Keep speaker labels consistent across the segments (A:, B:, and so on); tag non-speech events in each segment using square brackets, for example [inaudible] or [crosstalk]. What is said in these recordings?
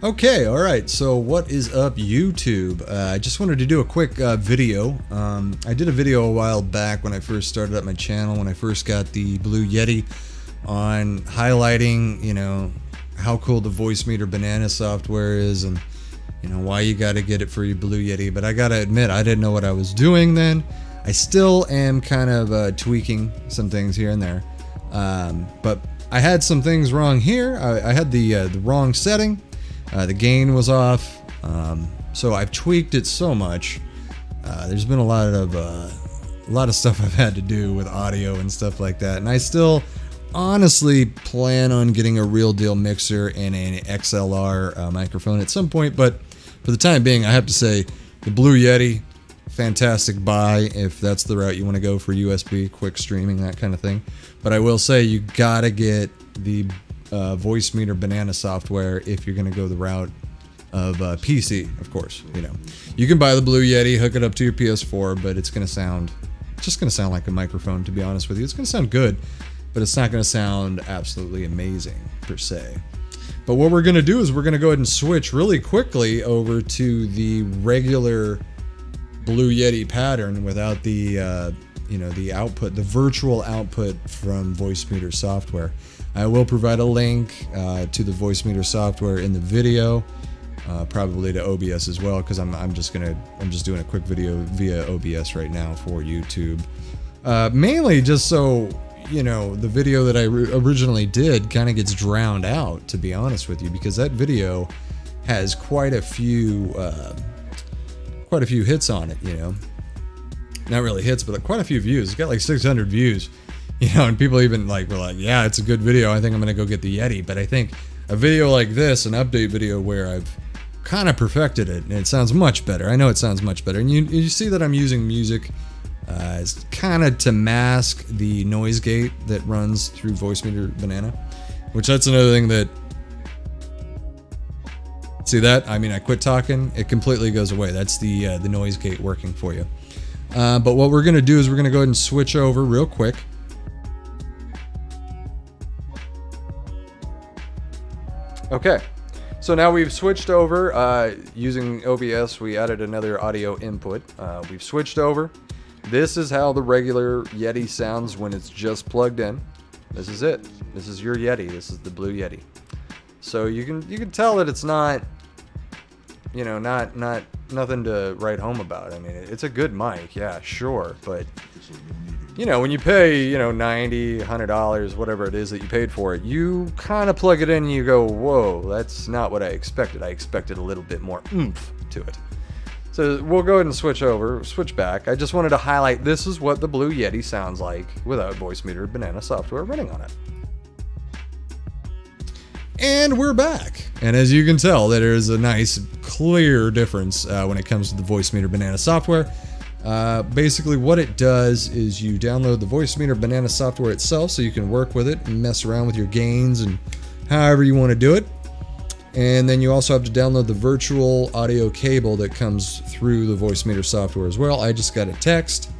A: Okay, all right. So, what is up, YouTube? Uh, I just wanted to do a quick uh, video. Um, I did a video a while back when I first started up my channel, when I first got the Blue Yeti, on highlighting, you know, how cool the Voicemeeter Banana software is, and you know why you got to get it for your Blue Yeti. But I gotta admit, I didn't know what I was doing then. I still am kind of uh, tweaking some things here and there, um, but I had some things wrong here. I, I had the uh, the wrong setting uh, the gain was off. Um, so I've tweaked it so much. Uh, there's been a lot of uh, a lot of stuff [laughs] I've had to do with audio and stuff like that, and I still honestly plan on getting a real deal mixer and an XLR uh, microphone at some point. But for the time being, I have to say the Blue Yeti, fantastic buy if that's the route you want to go for USB, quick streaming, that kind of thing. But I will say you gotta get the uh, Voicemeeter banana software if you're going to go the route of uh, PC, of course. You know, you can buy the Blue Yeti, hook it up to your PS4, but it's to sound just to sound like a microphone. To be honest with you, it's going to sound good, but it's not going to sound absolutely amazing per se. But what we're going to do is we're going to go ahead and switch really quickly over to the regular Blue Yeti pattern without the uh, you know the output, the virtual output from Voicemeeter software. I will provide a link uh, to the Voicemeeter software in the video, uh, probably to OBS as well, because I'm, I'm just gonna I'm just doing a quick video via OBS right now for YouTube, uh, mainly just so you know the video that I originally did kind of gets drowned out. To be honest with you, because that video has quite a few uh, quite a few hits on it. You know, not really hits, but quite a few views. It's got like 600 views. [laughs] you know, and people even like were like, yeah, it's a good video. I think I'm gonna go get the Yeti. But I think a video like this, an update video where I've kind of perfected it, and it sounds much better. I know it sounds much better, and you you see that I'm using music. Uh, kind of to mask the noise gate that runs through Voicemeeter Banana, which that's another thing that See that? I mean, I quit talking. It completely goes away. That's the uh, the noise gate working for you. Uh, but what we're going to do is we're going to go ahead and switch over real quick Okay, so now we've switched over uh, using OBS. We added another audio input. Uh, we've switched over. This is how the regular Yeti sounds when it's just plugged in. This is it. This is your Yeti. This is the Blue Yeti. So you can you can tell that it's not, you know, not not nothing to write home about. I mean, it's a good mic, yeah, sure, but you know, when you pay, you know, 90, 100 dollars, whatever it is that you paid for it, you kind of plug it in and you go, "Whoa, that's not what I expected. I expected a little bit more oomph to it." So we'll go ahead and switch over, switch back. I just wanted to highlight this is what the Blue Yeti sounds like without Voicemeeter Banana software running on it. And we're back. And as you can tell, there is a nice, clear difference uh, when it comes to the Voicemeeter Banana software. Uh, basically, what it does is you download the Voicemeeter Banana software itself so you can work with it and mess around with your gains and however you want to do it. And then you also have to download the virtual audio cable that comes through the Voicemeeter software as well. I just got a text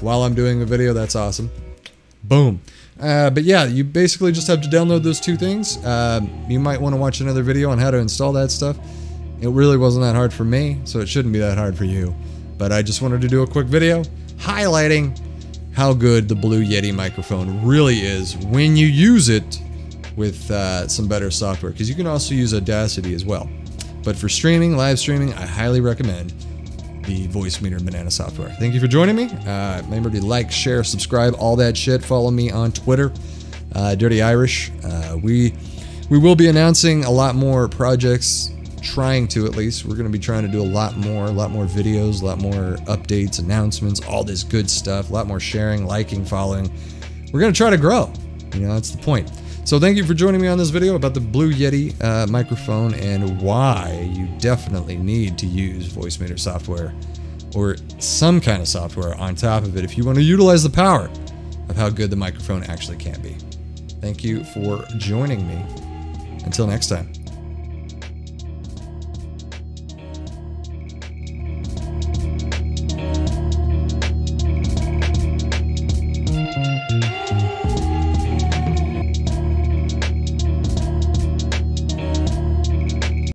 A: while I'm doing the video. That's awesome. Boom. Uh, but yeah, you basically just have to download those two things. Uh, you might want to watch another video on how to install that stuff. It really wasn't that hard for me, so it shouldn't be that hard for you. But I just wanted to do a quick video highlighting how good the Blue Yeti microphone really is when you use it with uh, some better software. Because you can also use Audacity as well. But for streaming, live streaming, I highly recommend the Voicemeeter Banana software. Thank you for joining me. Uh, remember to like, share, subscribe, all that shit. Follow me on Twitter, uh, Dirty Irish. Uh, we we will be announcing a lot more projects trying to at least. We're going to be trying to do a lot more, a lot more videos, a lot more updates, announcements, all this good stuff, a lot more sharing, liking, following. We're going to try to grow. You know, that's the point. So thank you for joining me on this video about the Blue Yeti uh, microphone and why you definitely need to use Voicemeeter software or some kind of software on top of it if you want to utilize the power of how good the microphone actually can be. Thank you for joining me. Until next time.